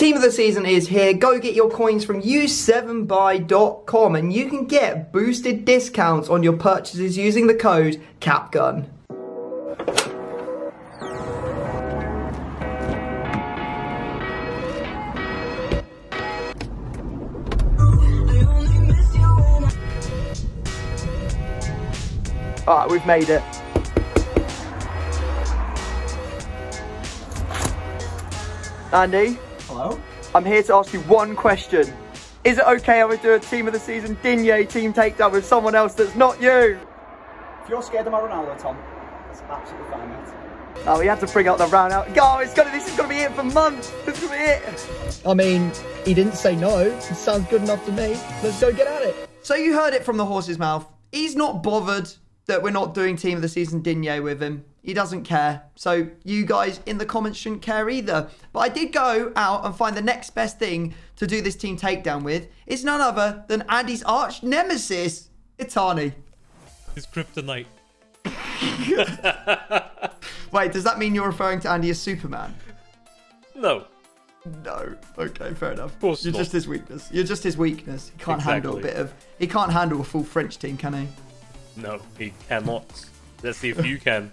Team of the season is here. Go get your coins from u7buy.com and you can get boosted discounts on your purchases using the code CAPGUN. Alright, we've made it. Andy, Hello? I'm here to ask you one question. Is it okay if I do a team of the season Digne team takedown with someone else that's not you? If you're scared of my Ronaldo, Tom, that's absolutely fine, mate. Oh, we had to bring out the round out. Go, it's gonna, this is gonna be it for months. This is gonna be it. I mean, he didn't say no. It sounds good enough to me. Let's go get at it. So you heard it from the horse's mouth. He's not bothered that we're not doing team of the season Digne with him. He doesn't care. So you guys in the comments shouldn't care either. But I did go out and find the next best thing to do this team takedown with. It's none other than Andy's arch nemesis, Itani. His kryptonite. Wait, does that mean you're referring to Andy as Superman? No. No. Okay, fair enough. Of course You're not. just his weakness. You're just his weakness. He can't handle a bit of. He can't handle a full French team, can he? No, he cannot. Let's see if you can.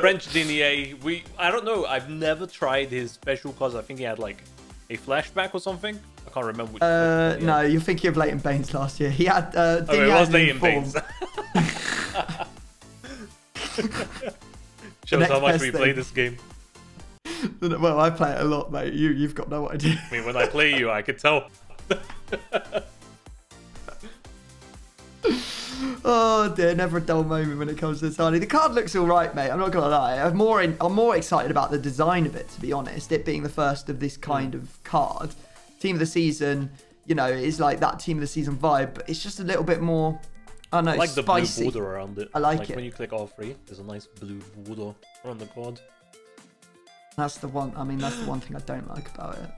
French Digne, we I don't know, I've never tried his special cause I think he had like a flashback or something. I can't remember which Uh, no, you're thinking of Leighton Baines last year. He had. Uh, Oh, it was Leighton in Baines. Shows how much we play this game. Well, I play it a lot, mate. You, you've got no idea. I mean, when I play you, I can tell. Oh dear, never a dull moment when it comes to Tiny. The card looks all right, mate. I'm not gonna lie. I'm more in, I'm more excited about the design of it, to be honest. It being the first of this hmm. kind of card. Team of the season, you know, is like that team of the season vibe, but it's just a little bit more. I don't know, I like the spicy. blue border around it. I like like it. when you click all three, there's a nice blue border around the card. That's the one. I mean, that's the one thing I don't like about it.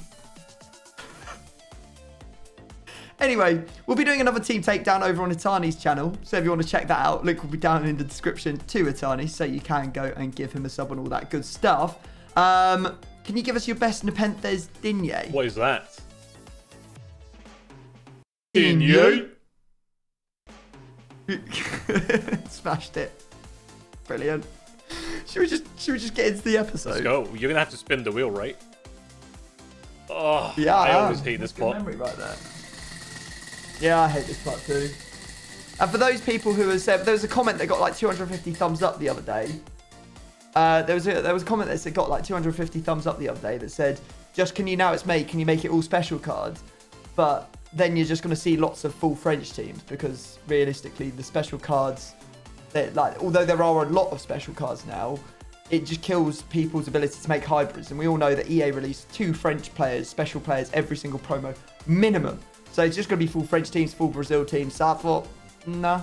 Anyway, we'll be doing another team takedown over on Itani's channel. So if you want to check that out, link will be down in the description to Itani, so you can go and give him a sub and all that good stuff. Um, can you give us your best Nepenthes Digne? What is that? Digne? Smashed it. Brilliant. Should we just should we just get into the episode? Let's go. You're gonna have to spin the wheel, right? Oh, Yeah, I am. always hate this That's part. memory right there. Yeah, I hate this part too. And for those people who have said, there was a comment that got like 250 thumbs up the other day. Uh, there was a there was a comment that said got like 250 thumbs up the other day that said, just can you now it's made, can you make it all special cards? But then you're just going to see lots of full French teams because realistically the special cards, they like although there are a lot of special cards now, it just kills people's ability to make hybrids. And we all know that EA released two French players, special players, every single promo minimum. So it's just going to be full French teams, full Brazil teams. So I thought, nah.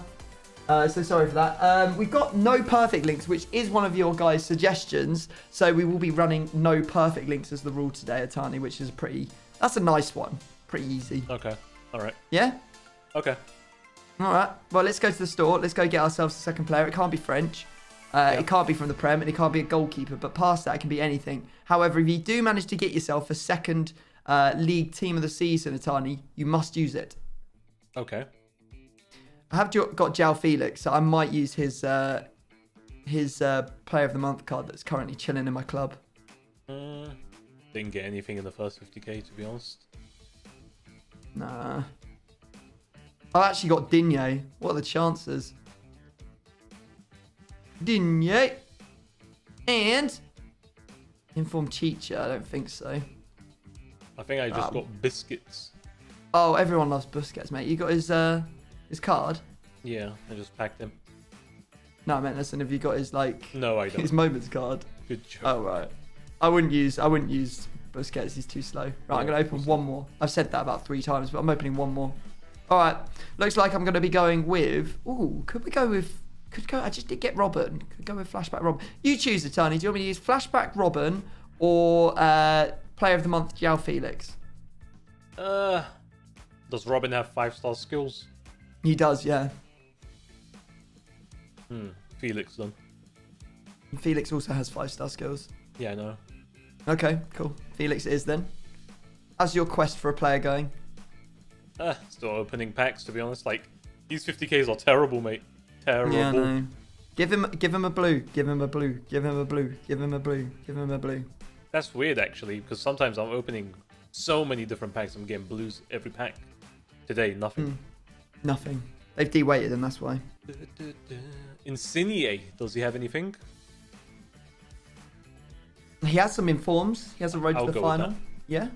Uh, so sorry for that. Um, we've got no perfect links, which is one of your guys' suggestions. So we will be running no perfect links as the rule today, Itani, which is a pretty. That's a nice one. Pretty easy. Okay. All right. Yeah. Okay. All right. Well, let's go to the store. Let's go get ourselves a second player. It can't be French. Uh, It can't be from the Prem, and it can't be a goalkeeper. But past that, it can be anything. However, if you do manage to get yourself a second uh, league team of the season, Itani, you must use it. Okay. I have got João Felix, so I might use his uh, his uh, Player of the Month card that's currently chilling in my club. Uh, didn't get anything in the first 50k to be honest. Nah. I've actually got Digne. What are the chances? Digne. And informed teacher. I don't think so. I think I just Um, got Busquets. Oh, everyone loves Busquets, mate. You got his uh his card? Yeah, I just packed him. No, I meant listen. Have you got his like No, I don't. His moments card? Good job. Oh right. I wouldn't use I wouldn't use Busquets. He's too slow. Right, I'm gonna open one more. I've said that about three times, but I'm opening one more. All right. Looks like I'm gonna be going with. Ooh, could we go with? Could go. I just did get Robin. Could go with flashback Robin. You choose it, Tony. Do you want me to use flashback Robin or uh, player of the month João Felix? Uh, does Robin have five star skills? He does, yeah. Hmm. Felix then. Felix also has five star skills. Yeah, I know. Okay, cool. Felix is then. How's your quest for a player going? Uh, still opening packs, to be honest. Like, these 50ks are terrible, mate. Terrible. Yeah, no. Give him, give him a blue. Give him a blue. Give him a blue. Give him a blue. Give him a blue. That's weird, actually, because sometimes I'm opening so many different packs. I'm getting blues every pack. Today, nothing. Hmm. Nothing. They've de-weighted him. That's why. Insigne, does he have anything? He has some informs. He has a road I'll to the final. Yeah.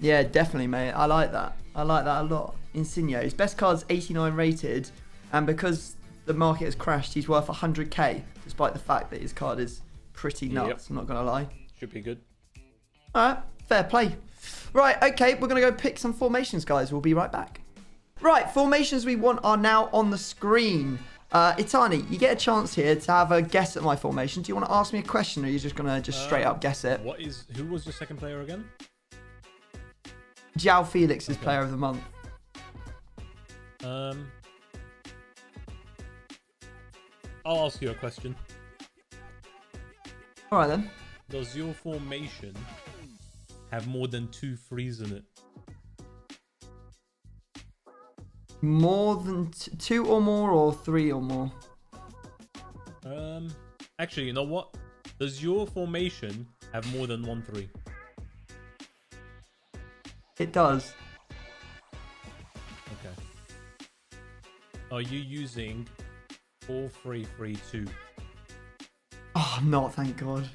Yeah, definitely, mate. I like that. I like that a lot. Insigne. His best card's 89 rated, and because the market has crashed, he's worth 100k, despite the fact that his card is pretty Yep. nuts. I'm not gonna lie. Should be good. All right, fair play. Right, okay, we're going to go pick some formations, guys. We'll be right back. Right, formations we want are now on the screen. Uh, Itani, you get a chance here to have a guess at my formation. Do you want to ask me a question, or are you just going to just straight up guess it? What is? Who was your second player again? João Felix is Okay. player of the month. Um, I'll ask you a question. All right, then. Does your formation have more than two threes in it? More than t- two or more, or three or more? Um, actually, you know what? Does your formation have more than one three? It does. Okay. Are you using four three three two? Oh, I'm not, thank God.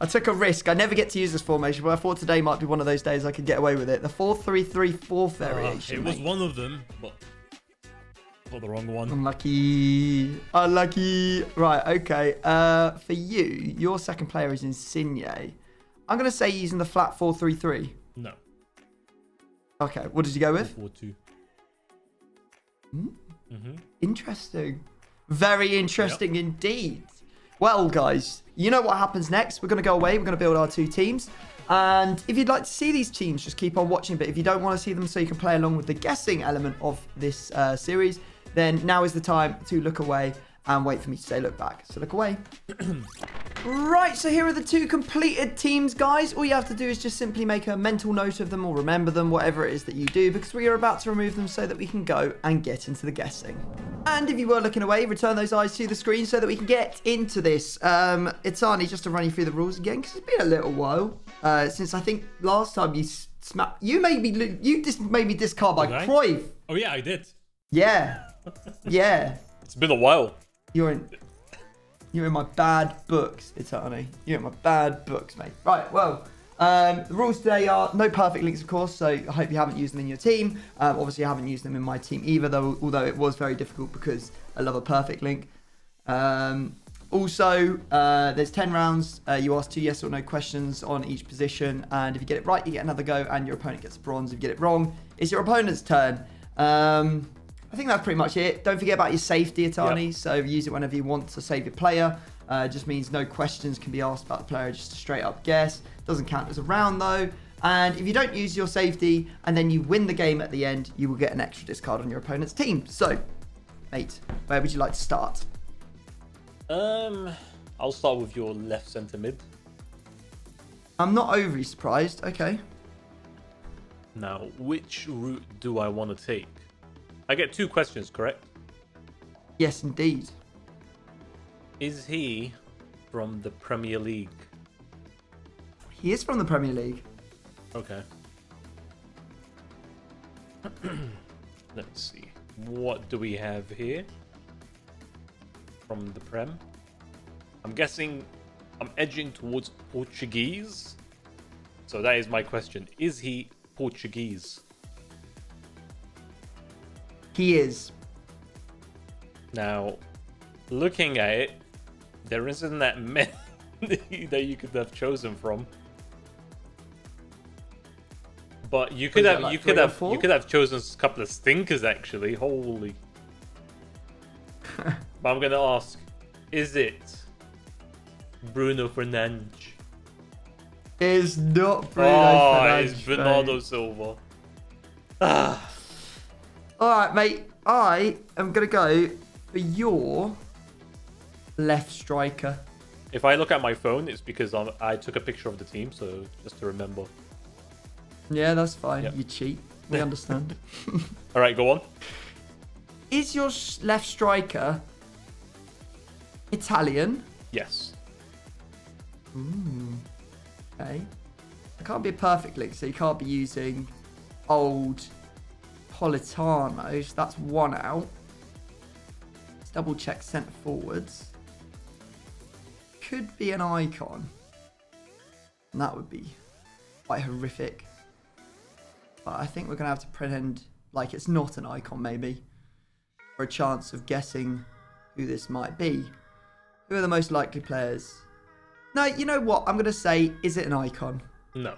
I took a risk. I never get to use this formation, but I thought today might be one of those days I could get away with it. The 4-3-3-4 variation. it was mate. one of them, but got the wrong one. Unlucky. Unlucky. Right, okay. Uh, for you, your second player is Insigne. I'm going to say using the flat 4-3-3. No, Okay, what did you go with? four two. Hmm? Mm-hmm. Interesting. Very interesting indeed. Well, guys, you know what happens next. We're going to go away. We're going to build our two teams. And if you'd like to see these teams, just keep on watching. But if you don't want to see them so you can play along with the guessing element of this uh, series, then now is the time to look away and wait for me to say look back. So look away. Right, so here are the two completed teams, guys. All you have to do is just simply make a mental note of them or remember them, whatever it is that you do, because we are about to remove them so that we can go and get into the guessing. And if you were looking away, return those eyes to the screen so that we can get into this. Um, Itani, just to run you through the rules again, because it's been a little while uh, since I think last time you smacked. You made me. You just made me discard by Cruyff. Oh yeah, I did. Yeah, yeah. It's been a while. You're in. You're in my bad books, Itani. You're in my bad books, mate. Right, well, um, the rules today are no perfect links, of course, so I hope you haven't used them in your team. Um, obviously, I haven't used them in my team either, though, although it was very difficult because I love a perfect link. Um, also, uh, there's 10 rounds. Uh, you ask two yes or no questions on each position, and if you get it right, you get another go, and your opponent gets a bronze. If you get it wrong, it's your opponent's turn. Um, I think that's pretty much it. Don't forget about your safety, Itani. Yep. So use it whenever you want to save your player. Uh, just means no questions can be asked about the player, just a straight up guess. Doesn't count as a round though. And if you don't use your safety and then you win the game at the end, you will get an extra discard on your opponent's team. So, mate, where would you like to start? Um, I'll start with your left center mid. I'm not overly surprised. Okay. Now, which route do I want to take? I get two questions, correct? Yes, indeed. Is he from the Premier League? He is from the Premier League. Okay. Let's see. What do we have here? From the Prem? I'm guessing I'm edging towards Portuguese. So that is my question. Is he Portuguese? He is. Now, looking at it, there isn't that many that you could have chosen from. But you could have like you could have four? you could have chosen a couple of stinkers actually. Holy. but I'm gonna ask, is it Bruno Fernandes? Is not Bruno oh, Fernandes, it's Bernardo. Silva. Ah, All right, mate. I am gonna go for your left striker. if I look at my phone, it's because i I took a picture of the team, so just to remember. Yeah, that's fine. Yep. You cheat. We understand. All right, go on. Is your left striker Italian? Yes. Hmm. Okay. It can't be a perfect link, so you can't be using old Politano. So that's one out. Let's double check centre forwards. Could be an icon. And that would be quite horrific. But I think we're going to have to pretend like it's not an icon, maybe. For a chance of guessing who this might be. Who are the most likely players? No, you know what? I'm going to say, is it an icon? No.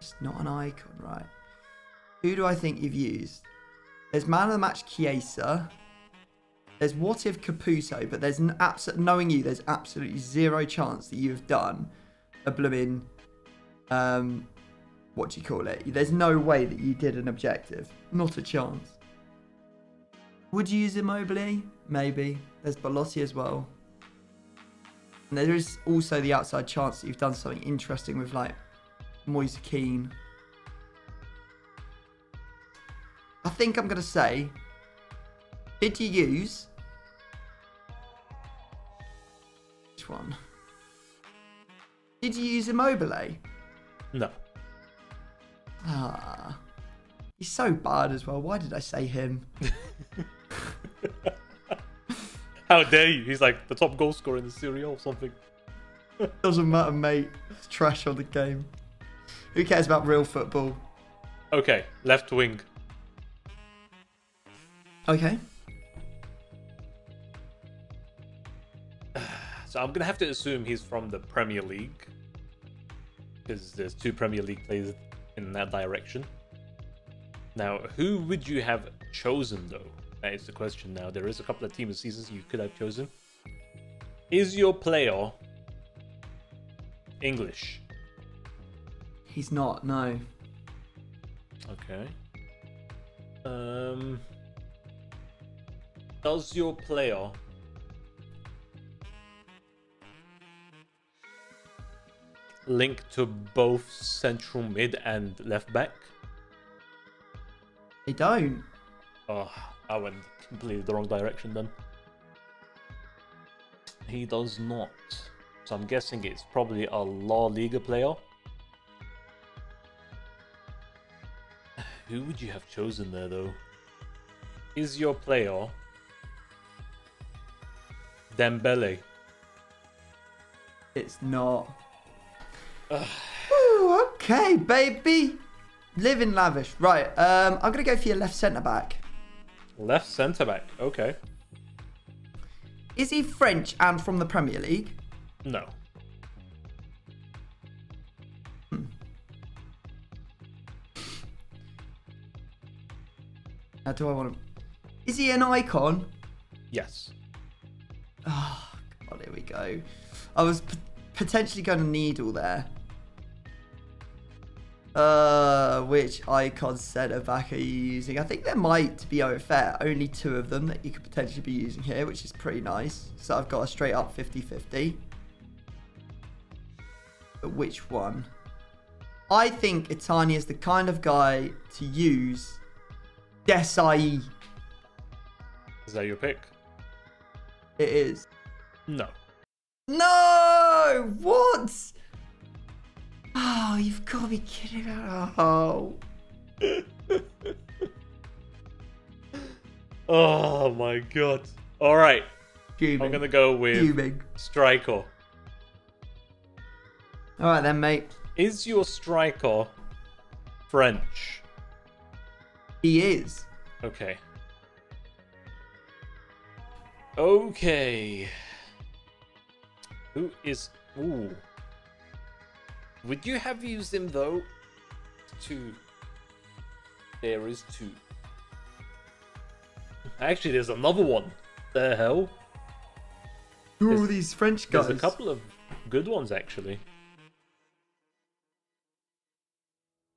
It's not an icon, right? Who do I think you've used? There's Man of the Match Chiesa. There's What If Caputo, but there's an absolute, knowing you, there's absolutely zero chance that you have done a blooming, um, what do you call it? There's no way that you did an objective. Not a chance. Would you use Immobile? Maybe. There's Belotti as well. And there is also the outside chance that you've done something interesting with like Moise Kean. I think I'm going to say, did you use... Which one? Did you use Immobile? No. Ah. He's so bad as well. Why did I say him? How dare you? He's like the top goal scorer in the Serie A or something. Doesn't matter, mate. It's trash on the game. Who cares about real football? Okay, left wing. Okay. So I'm gonna have to assume he's from the Premier League because there's two Premier League players in that direction. Now, who would you have chosen though? That is the question. Now, there is a couple of team of seasons you could have chosen. Is your player English? He's not, no. Okay. Um. Does your player link to both central mid and left back? They don't. Oh, I went completely the wrong direction then. He does not. So I'm guessing it's probably a La Liga player. Who would you have chosen there though? Is your player Dembele? It's not. Ooh, okay, baby. Living lavish. Right, um, I'm going to go for your left centre back. Left centre back. Okay. Is he French and from the Premier League? No. Now, do I want to... Is he an icon? Yes. Oh, God, here we go. I was potentially going to needle there. Uh, which icon centre back are you using? I think there might, to be fair, only two of them that you could potentially be using here, which is pretty nice. So I've got a straight up 50-50. But which one? I think Itani is the kind of guy to use Desailly. Is that your pick? It is. No. No! What? Oh, you've got to be kidding me. Oh. Oh my god. All right. Fuming. I'm gonna go with Fuming. striker. All right then, mate. Is your striker French? He is. Okay. Okay. Who is? Ooh. Would you have used him though? Two. There is two. Actually, there's another one. The hell? Who are There's- all these French guys? There's a couple of good ones actually.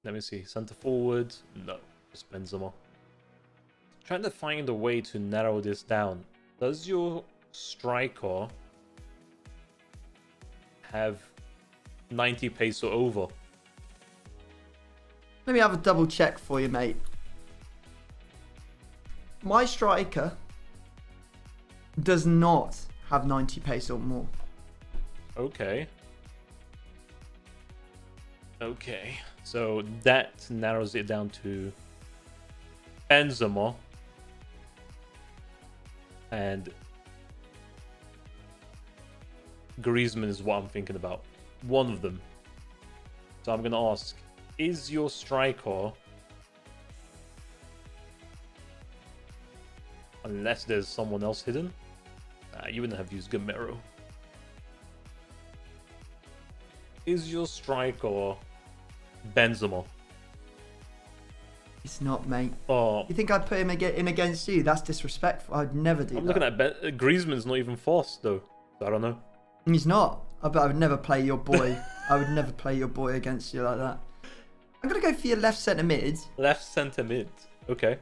Let me see. Center forward. No. Just Benzema. Trying to find a way to narrow this down. Does your striker have 90 pace or over? Let me have a double check for you, mate. My striker does not have 90 pace or more. Okay. Okay. So that narrows it down to Benzema and Griezmann is what I'm thinking about. One of them. So I'm gonna ask: Is your striker, unless there's someone else hidden, uh, you wouldn't have used Gameiro. Is your striker Benzema? It's not, mate. Oh, You think I'd put him ag- in against you? That's disrespectful. I'd never do I'm that. looking at ben- uh, Griezmann's not even forced though. So I don't know. He's not. I, but I would never play your boy. I would never play your boy against you like that. I'm gonna go for your left centre mid. Left centre mid. Okay.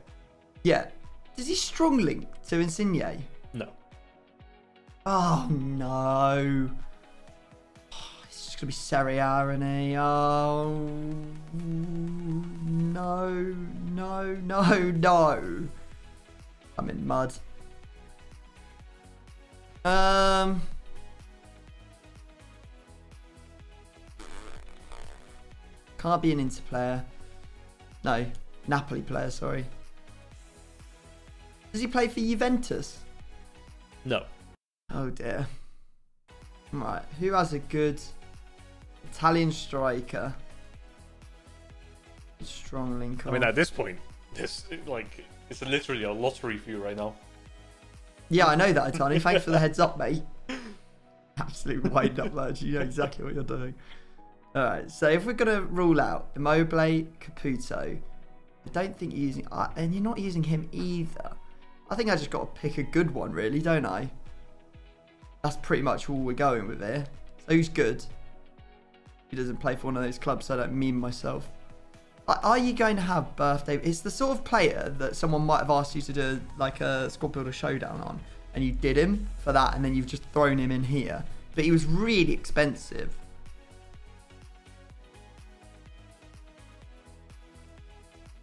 Yeah. Does he strong link to Insigne? No. Oh no. It's just gonna be Serie A, isn't he? Oh no, no, no, no. I'm in mud. Um. Can't be an Inter player. No, Napoli player. Sorry. Does he play for Juventus? No. Oh dear. Right, who has a good Italian striker? Strong link. I mean, at this point, this like it's literally a lottery for you right now. yeah, I know that, Itani. Thanks for the heads up, mate. Absolute wind up, lad. You know exactly what you're doing. All right, so if we're gonna rule out Immobile, Caputo, I don't think you're using, uh, and you're not using him either. I think I just got to pick a good one, really, don't I? That's pretty much all we're going with here. So who's good? He doesn't play for one of those clubs, so I don't mean myself. Are- you going to have birthday? It's the sort of player that someone might have asked you to do like a squad builder showdown on, and you did him for that, and then you've just thrown him in here. But he was really expensive.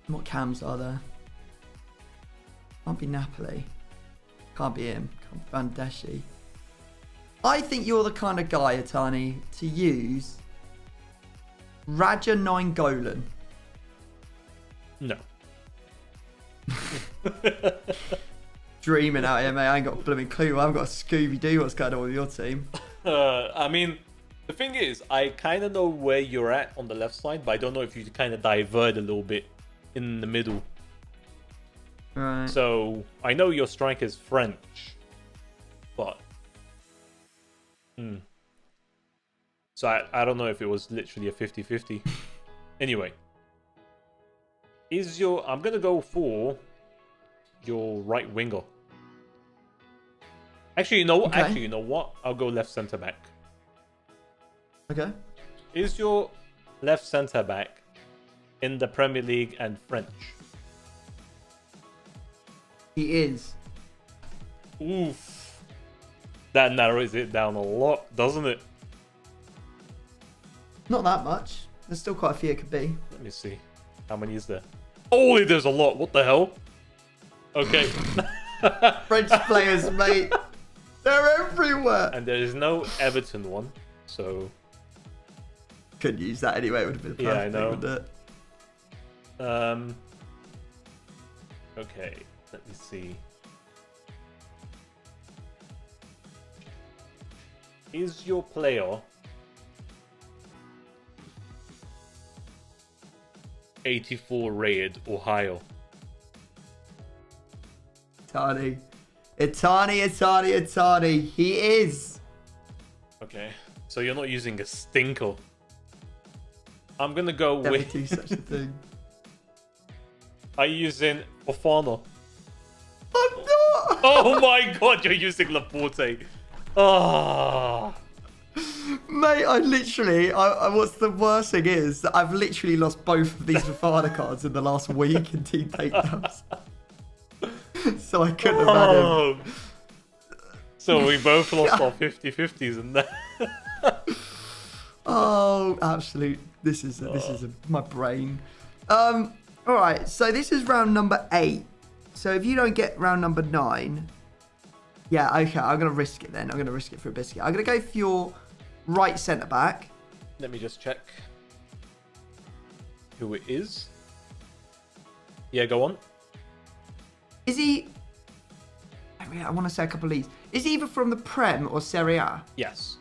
What cams are there? Can't be Napoli. Can't be him. Can't be Van. I think you're the kind of guy, Itani, to use Raja Golan. No. Dreaming out here, mate. I ain't got a blooming clue. I haven't got a Scooby Doo what's going on with your team. Uh, I mean, the thing is, I kind of know where you're at on the left side, but I don't know if you kind of divert a little bit in the middle. Right. So I know your striker's French, but hmm. So I, I don't know if it was literally a 50-50. anyway, is your I'm gonna go for your right winger. Actually, you know what? Okay. Actually, you know what? I'll go left centre back. Okay. Is your left centre back in the Premier League and French? He is. Oof. That narrows it down a lot, doesn't it? Not that much. There's still quite a few it could be. Let me see. How many is there? Holy, there's a lot. What the hell? Okay. French players, mate. They're everywhere. and there is no Everton one. So, Couldn't use that anyway. It would have been the Yeah, I know. wouldn't it? um. Okay. Let me see. Is your player 84 rated Ohio? Itani. Itani, Itani, Itani. He is. Okay, so you're not using a stinker. I'm gonna go Never with. do such a thing. Are you using Fofana? I'm not. Oh my god, you're using Laporte. Ah, Mate, I literally, I, I, what's the worst thing is that I've literally lost both of these Fofana cards in the last week in team takedowns. so I couldn't have had him. oh. So we both lost our 50-50s in that. Oh, absolute. This is, this is a, my brain. Um. All right. So this is round number eight. So if you don't get round number nine, yeah, okay. I'm gonna risk it then. I'm gonna risk it for a biscuit. I'm gonna go for your right centre back. Let me just check who it is. Yeah, go on. Is he? I mean, I want to say a couple of these. Is he either from the Prem or Serie A? Yes.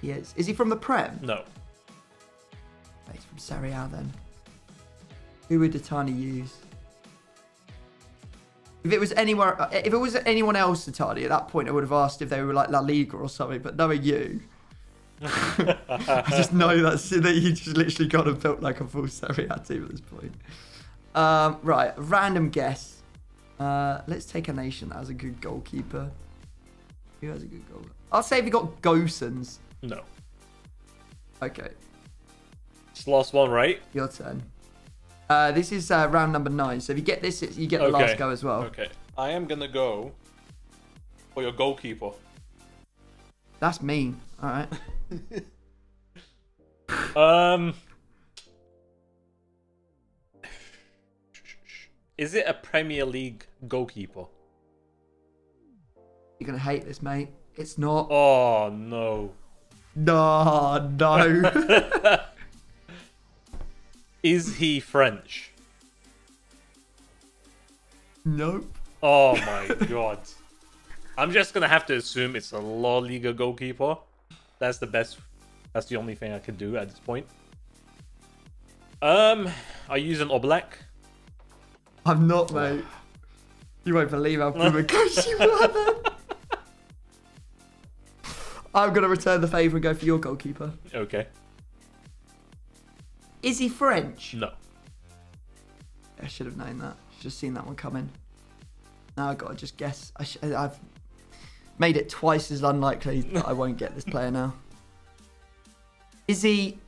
He is. Is he from the Prem? No. Oh, He's from Serie A then. Who would Datani use? If it was anywhere, if it was anyone else, Datani, at that point, I would have asked if they were like La Liga or something. But knowing you, I just know that's that you just literally got to built like a full Serie A team at this point. Um, right, random guess. Uh, let's take a nation that has a good goalkeeper. Who has a good goal? I'll say if you got Gosens. No. Okay, It's the last one, right? your turn. Uh, this is uh, round number nine. So if you get this, you get the Okay. last go as well. Okay. I am gonna go for your goalkeeper. That's mean. All right. Um. Is it a Premier League goalkeeper? You're gonna hate this, mate. It's not. Oh no. No, no. Is he French? nope. Oh my god. I'm just gonna have to assume it's a La Liga goalkeeper. That's the best. That's the only thing I can do at this point. Um, I use an Oblak? I'm not, mate. You won't believe how provocous you were. then. I'm gonna return the favour and go for your goalkeeper. Okay. Is he French? No. I should have known that. Should have seen that one coming. Now I gotta just guess. I I've made it twice as unlikely that I won't get this player now. Is he?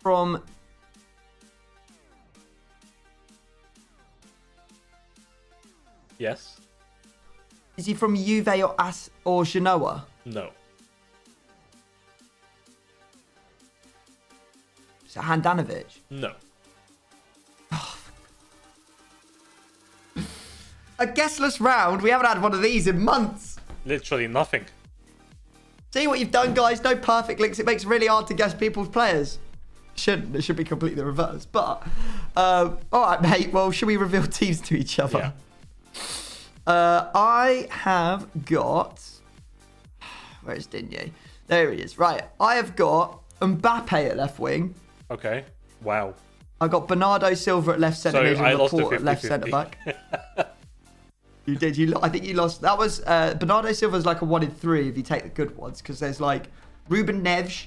From Yes. is he from Juve or As or Genoa? No. Is it Handanovic? No. A guessless round. We haven't had one of these in months. Literally nothing. See what you've done, guys. No perfect links. It makes it really hard to guess people's players. Shouldn't. It should be completely the reverse. But, uh, all right, mate. Well, should we reveal teams to each other? Yeah. Uh, I have got. Where's Digne? There he is. Right. I have got Mbappe at left wing. Okay. Wow. I've got Bernardo Silva at left centre So I lost Laporte at left centre back. you did. You. I think you lost. That was uh, Bernardo Silva's like a one in three if you take the good ones because there's like Ruben Neves,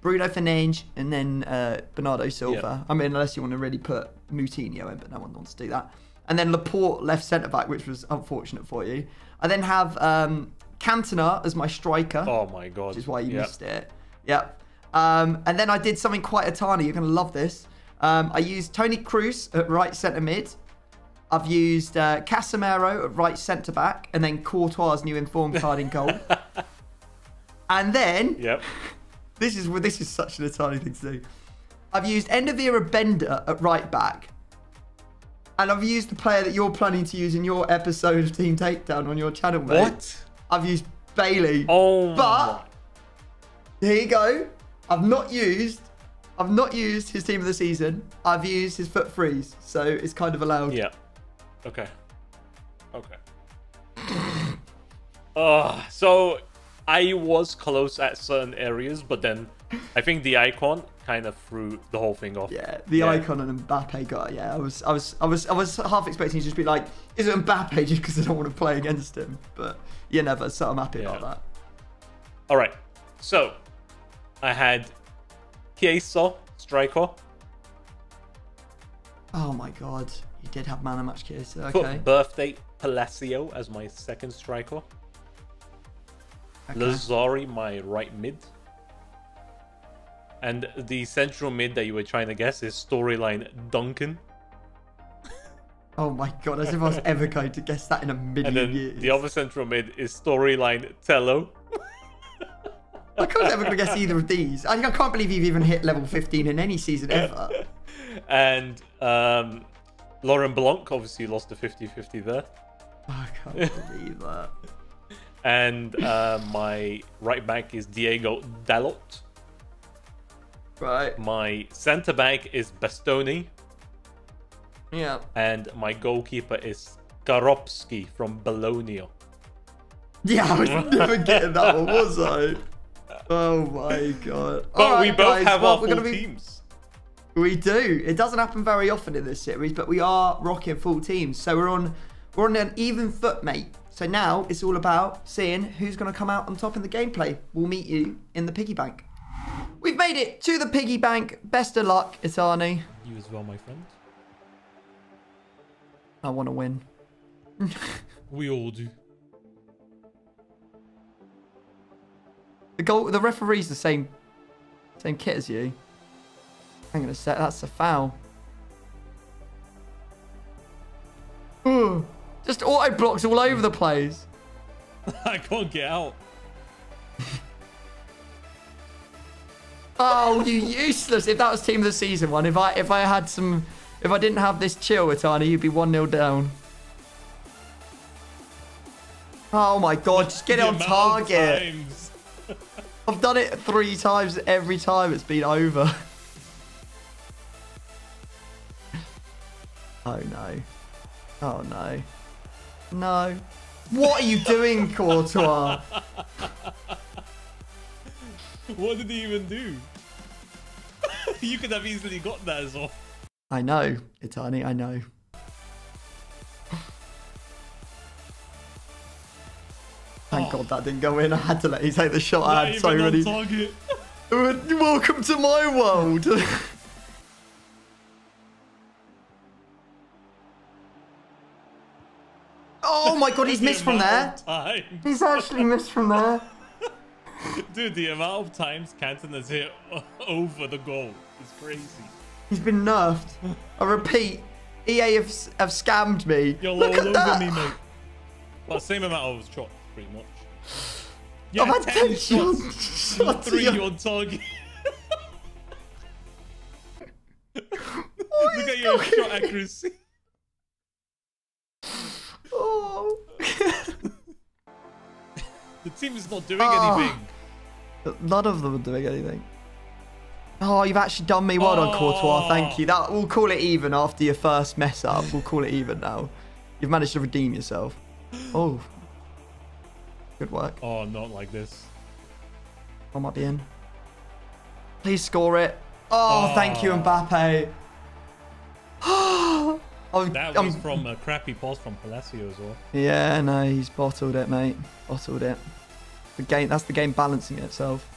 Bruno Fernandes, and then uh, Bernardo Silva. I mean, unless you want to really put Moutinho in, but no one wants to do that. And then Laporte left centre back, which was unfortunate for you. I then have um, Cantona as my striker Oh my god. which is why you Yeah. missed it. Yep. Um, and then I did something quite a tiny. You're going to love this. Um, I used Toni Kroos at right centre mid. I've used uh, Casemiro at right centre back, and then Courtois' new informed card in goal. and then Yep. this is this is such an Italian thing to do. I've used Endovira Bender at right back. And I've used the player that you're planning to use in your episode of Team Takedown on your channel, mate. What? I've used Bailey. Oh But- Here you go. I've not used. I've not used his team of the season. I've used his foot freeze, so it's kind of allowed. Yeah. Okay. Okay. uh, so I was close at certain areas, but then I think the icon kind of threw the whole thing off. Yeah, the icon and Mbappe guy. Yeah, I was, I was, I was, I was half expecting to just be like, "Is it Mbappe?" Just because I don't want to play against him. But you never, so I'm happy about that. All right. So I had Chiesa, striker. Oh my god, you did have man of match. Put Okay. birthday Palacio as my second striker. okay. Lazzari, my right mid. And the central mid that you were trying to guess is storyline Duncan. Oh my god, as if I was ever going to guess that in a million And then years. the other central mid is storyline Tello. I can't ever guess either of these. I, I can't believe you've even hit level 15 in any season ever. and um, Laurent Blanc obviously lost a 50-50 there. I can't believe that. And uh, my right back is Diego Dalot. Right. My centre back is Bastoni. Yeah. And my goalkeeper is Skorupski from Bologna. Yeah, I was never getting that one, was I? Oh my god. But we both guys, have well, our full be- teams. We do. It doesn't happen very often in this series, but we are rocking full teams. So we're on we're on an even foot, mate. So now it's all about seeing who's going to come out on top in the gameplay. We'll meet you in the piggy bank. We've made it to the piggy bank. Best of luck, Itani. You as well, my friend. I want to win. We all do. The goal. The referee's the same same kit as you. I'm gonna set. That's a foul. Ooh, just auto blocks all over the place. I can't get out. Oh, you useless! If that was team of the season one, if I if I had some, if I didn't have this chill, Itani, you'd be one 0 down. Oh my god! Just get it on target. I've done it three times. Every time it's been over. Oh no! Oh no! No! What are you doing, Courtois? What did he even do? you could have easily got that as well. I know, Itani. I know. Thank oh. God that didn't go in. I had to let you take the shot. I had so many. Welcome to my world. My God, he's missed from there. He's actually missed from there. Dude, the amount of times Canton has hit over the goal is crazy. He's been nerfed. I repeat, EA have, have scammed me. You're Look all at over that. me, mate. Well, same amount of shots, pretty much. I've Yeah, had 10 10 shots. shots. shots Three yeah. on target. Look at your shot accuracy. Oh. The team is not doing Oh. anything. None of them are doing anything. Oh, you've actually done me well done, Courtois. Ah. Thank you. That we'll call it even after your first mess up. We'll call it even now. You've managed to redeem yourself. Oh, good work. Oh, not like this. I might be in. Please score it. Oh, thank you, ah. Oh. Mbappe. I'm, That I'm- was from a crappy pass from Palacio as well. Yeah, no, he's bottled it, mate. Bottled it. The game. That's the game balancing itself.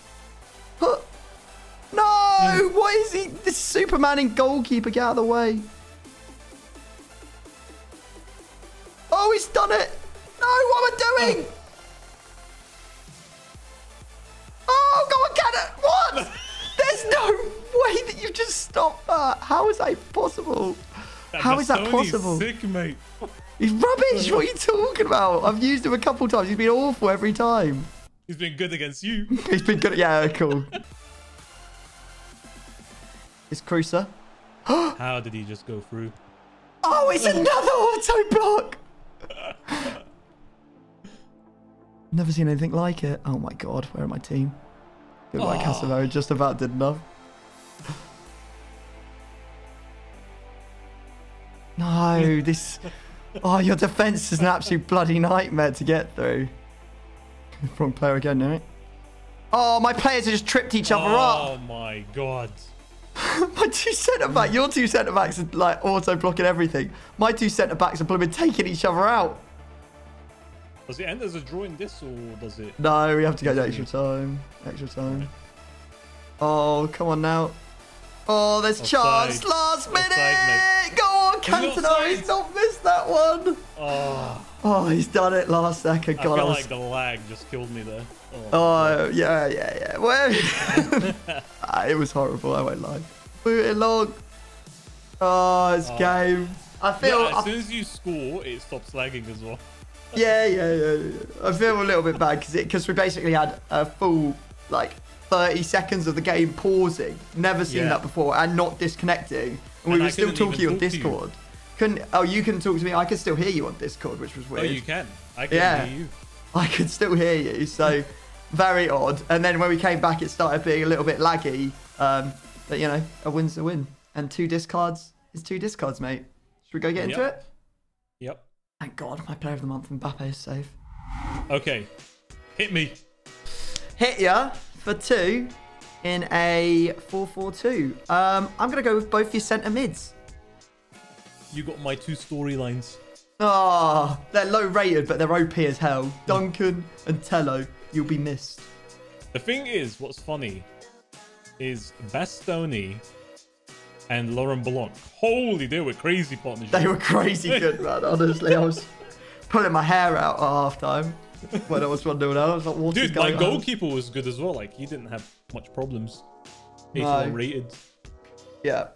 Huh. No! Hmm. What is he? This Superman in goalkeeper. Get out of the way. Oh, he's done it. No, what am I doing? Oh, oh go on, get it. What? There's no way that you just stopped that. How is that possible? How is that possible? Sick, mate. He's rubbish. What are you talking about? I've used him a couple times. He's been awful every time. He's been good against you. He's been good. Yeah, cool. It's Cruiser. How did he just go through? Oh, it's another auto block. Never seen anything like it. Oh my god, where are my team? Look like Oh. Casemiro just about did enough. No, this. Oh, your defense is an absolute bloody nightmare to get through. Wrong player again, right? Oh, my players have just tripped each other Oh up. Oh my god. My two centre back, your two centre backs are like auto blocking everything. My two centre backs are blooming taking each other out. Does it end as a draw in this or does it? No, we have to go to extra time. Extra time. Oh, come on now. Oh, there's chance. Last minute. Go on, Cantona. He's not missed that one. Oh, Oh, he's done it last second. I God, feel I was... like the lag just killed me there. Oh, Oh, yeah, yeah, yeah. Where? Ah, it was horrible. I won't lie. Boot it long. Oh, it's Oh. game. I feel. yeah, as soon as you score, it stops lagging as well. Yeah, yeah, yeah, yeah. I feel a little bit bad because it because we basically had a full like 30 seconds of the game pausing. Never seen Yeah. that before, and not disconnecting. And we were I still talking on talk. Discord. Couldn't? Oh, you couldn't talk to me. I could still hear you on Discord, which was weird. Oh, you can. I can Yeah. hear you. I could still hear you, so very odd. And then when we came back, it started being a little bit laggy. Um, but you know, a win's a win, and two discards is two discards, mate. Should we go get into Yep. it? Yep. Thank God, my player of the month, Mbappe, is safe. Okay. Hit me. Hit ya for two in a 4-4-2. Um, I'm gonna go with both your centre mids. You got my two storylines. Ah, they're low rated, but they're OP as hell. Duncan and Tello, you'll be missed. The thing is, what's funny is Bastoni and Laurent Blanc. Holy, they were crazy partners. They were crazy good, man. Honestly, I was pulling my hair out at half time when I was one 0 I was like, Dude, my goalkeeper was good as well. Like he didn't have much problems. He's No. rated. Yeah.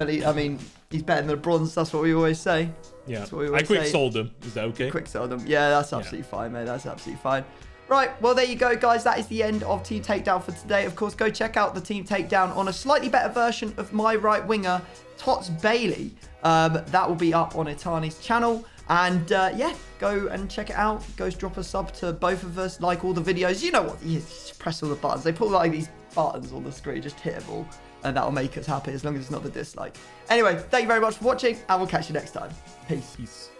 And he, I mean, he's better than the bronze. That's what we always say. Yeah. That's what we I quick say. sold him. Is that okay? Quick sell them. Yeah, that's absolutely fine, mate. That's absolutely fine. Right, well, there you go, guys. That is the end of Team Takedown for today. Of course, go check out the Team Takedown on a slightly better version of my right winger, Tots Bailey. Um, that will be up on Itani's channel. And uh, yeah, go and check it out. Go drop a sub to both of us. Like all the videos. You know what? You just press all the buttons. They put like these buttons on the screen. Just hit them all. And that'll make us happy as long as it's not the dislike. Anyway, thank you very much for watching. And we'll catch you next time. Peace. Peace.